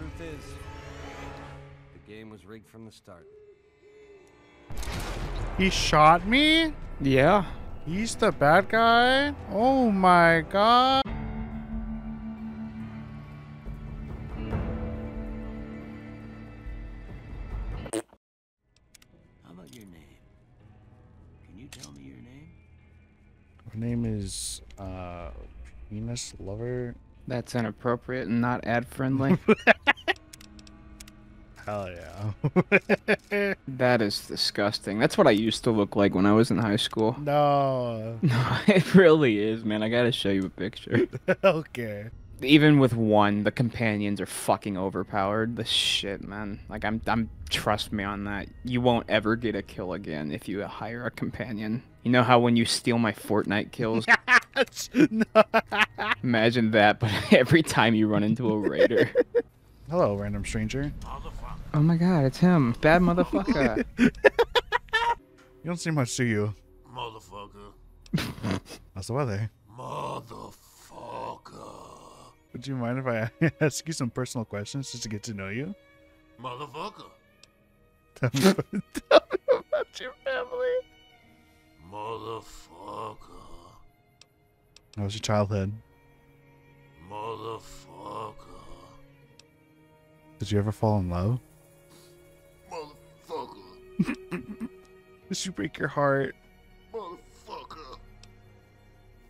Truth is, the game was rigged from the start. He shot me? Yeah. He's the bad guy? Oh my god. How about your name? Can you tell me your name? Her name is uh Penis Lover. That's inappropriate and not ad friendly. Hell yeah. that is disgusting. That's what I used to look like when I was in high school. no. No, it really is, man. I gotta show you a picture. okay. Even with one, the companions are fucking overpowered. The shit, man. Like I'm, I'm. Trust me on that. You won't ever get a kill again if you hire a companion. You know how when you steal my Fortnite kills? no. Imagine that, but every time you run into a raider. Hello, random stranger. Oh my god, it's him. Bad motherfucker. You don't see much, do you? Motherfucker. How's the weather? Motherfucker. Would you mind if I ask you some personal questions just to get to know you? Motherfucker. Tell me about, tell me about your family. Motherfucker. How was your childhood? Motherfucker. Did you ever fall in love? Did you break your heart? Motherfucker.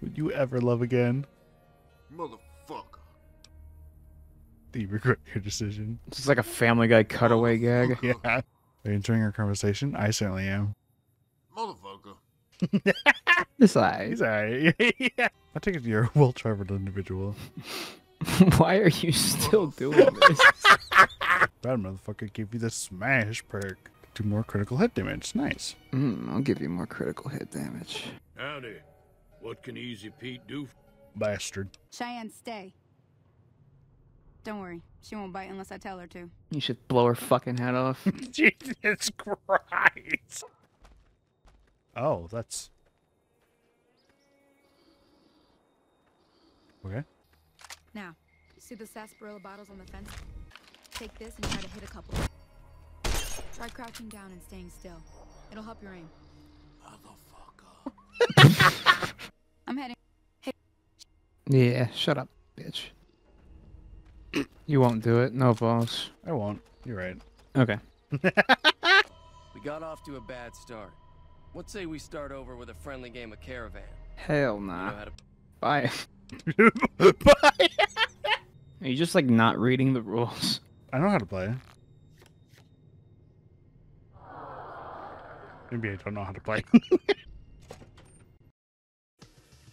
Would you ever love again? Motherfucker. Do you regret your decision? This is like a Family Guy cutaway gag. Yeah. Are you enjoying our conversation? I certainly am. Motherfucker. This eye. He's alright. yeah. I take it you're a well traveled individual. Why are you still doing this? Bad motherfucker gave you the smash perk. Do more critical hit damage. Nice. Mm, I'll give you more critical hit damage. Howdy. What can Easy Pete do? Bastard. Cheyenne, stay. Don't worry, she won't bite unless I tell her to. You should blow her fucking head off. Jesus Christ. Oh, that's. Okay. Now, see the sarsaparilla bottles on the fence? Take this and try to hit a couple. Try crouching down and staying still. It'll help your aim. Motherfucker. I'm heading. Hey. yeah, shut up, bitch. You won't do it. No balls. I won't. You're right. Okay. We got off to a bad start. What say we start over with a friendly game of Caravan? Hell You know nah. how to Bye. Are you just like not reading the rules? I know how to play. Maybe I don't know how to play.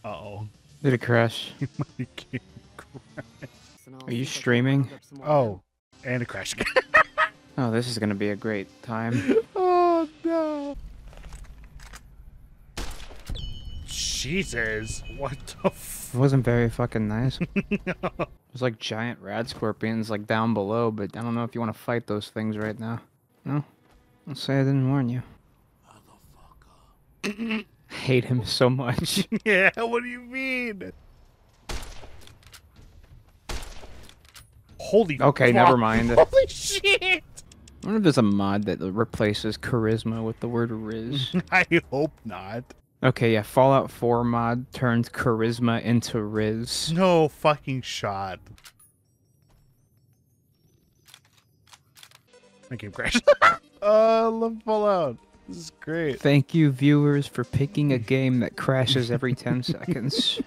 uh oh. Did it crash? Are you streaming? Oh, and it crashed again. Oh, this is gonna be a great time. oh no. Jesus, what the f- It wasn't very fucking nice. There's like giant rad scorpions like down below, but I don't know if you want to fight those things right now. No? I'll say I didn't warn you. Motherfucker. hate him so much. Yeah, what do you mean? Holy Okay, fuck. never mind. Holy shit! I wonder if there's a mod that replaces charisma with the word riz. I hope not. okay, yeah, Fallout 4 mod turns charisma into riz. No fucking shot. My game crashed. uh, I love Fallout. This is great. Thank you, viewers, for picking a game that crashes every 10 seconds.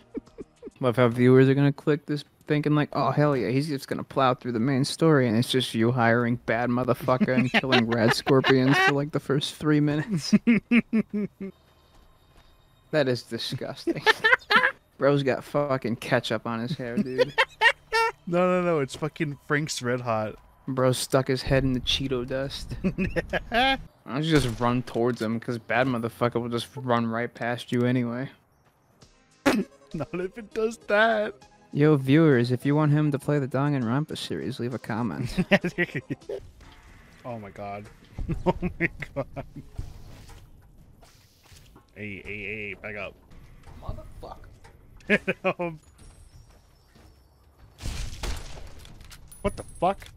Love how viewers are gonna click this thinking like, oh hell yeah, he's just gonna plow through the main story, and it's just you hiring bad motherfucker and killing red scorpions for like the first three minutes. that is disgusting. Bro's got fucking ketchup on his hair, dude. No, no, no. It's fucking Frank's Red Hot. Bro stuck his head in the Cheeto dust. I don't just run towards him because bad motherfucker will just run right past you anyway. Not if it does that. Yo, viewers, if you want him to play the Danganronpa series, leave a comment. oh my god. Oh my god. Hey, hey, hey, back up. Motherfucker. Oh. what the fuck?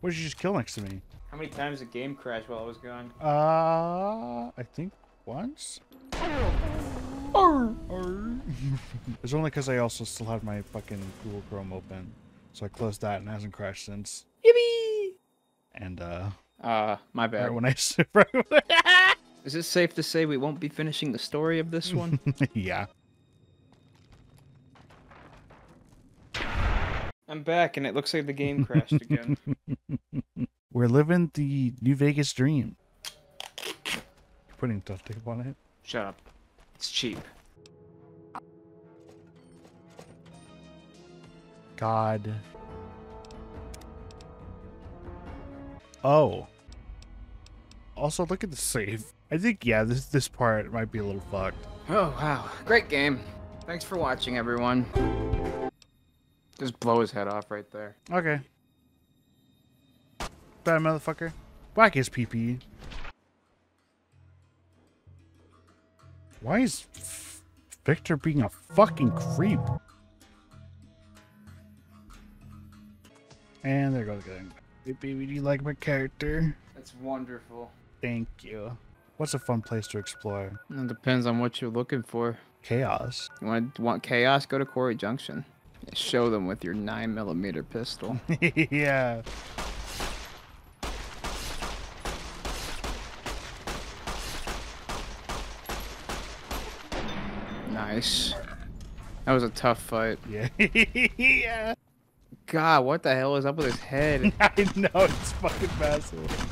What did you just kill next to me? How many times the game crashed while I was gone? Uh, I think once. it's only because I also still have my fucking Google Chrome open, so I closed that and hasn't crashed since. Yippee! And uh, Uh, my bad. right when I right when I- Is it safe to say we won't be finishing the story of this one? yeah. I'm back, and it looks like the game crashed again. We're living the New Vegas dream. You're putting duct tape on it. Shut up. It's cheap. God. Oh. Also, look at the save. I think yeah, this this part might be a little fucked. Oh, wow. Great game. Thanks for watching, everyone. Just blow his head off right there. Okay. Bad motherfucker. Whack his PP. Why is Victor being a fucking creep? And there goes again. Hey, baby, do you like my character? That's wonderful. Thank you. What's a fun place to explore? It depends on what you're looking for. Chaos. You want want chaos? Go to Quarry Junction. Show them with your nine millimeter pistol. yeah. Nice. That was a tough fight. Yeah. yeah. God, what the hell is up with his head? I know, it's fucking massive.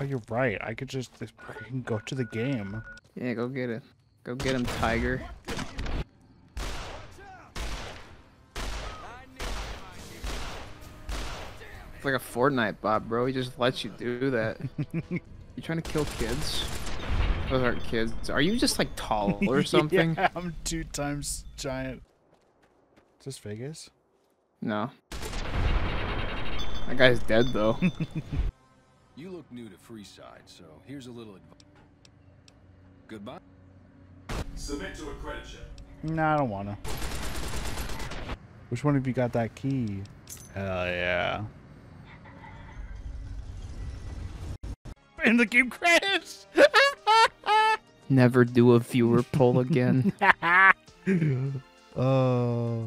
Oh, you're right. I could just go to the game. yeah, go get it. Go get him, Tiger. It's like a Fortnite bot, bro. He just lets you do that. you trying to kill kids? Those aren't kids. Are you just like tall or something? yeah, I'm two times giant. Is this Vegas? No. That guy's dead though. You look new to Freeside, so here's a little advice. Goodbye. Submit to a credit check. Nah, I don't wanna. Which one of you got that key? Hell yeah. And the game crashed! Never do a viewer poll again. oh.